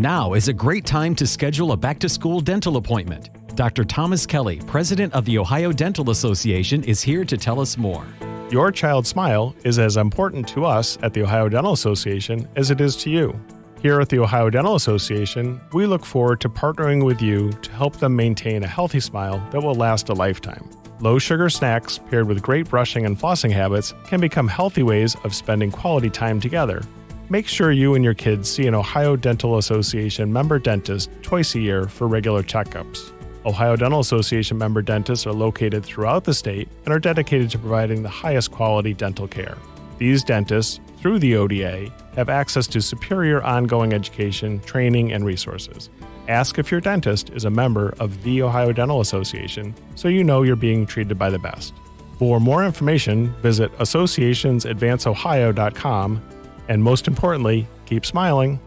Now is a great time to schedule a back to school dental appointment. Dr. Thomas Kelly, president of the Ohio Dental Association, is here to tell us more. Your child's smile is as important to us at the Ohio Dental Association as it is to you. Here at the Ohio Dental Association, we look forward to partnering with you to help them maintain a healthy smile that will last a lifetime. Low sugar snacks paired with great brushing and flossing habits can become healthy ways of spending quality time together. Make sure you and your kids see an Ohio Dental Association member dentist twice a year for regular checkups. Ohio Dental Association member dentists are located throughout the state and are dedicated to providing the highest quality dental care. These dentists, through the ODA, have access to superior ongoing education, training, and resources. Ask if your dentist is a member of the Ohio Dental Association so you know you're being treated by the best. For more information, visit associationsadvanceohio.com and most importantly, keep smiling.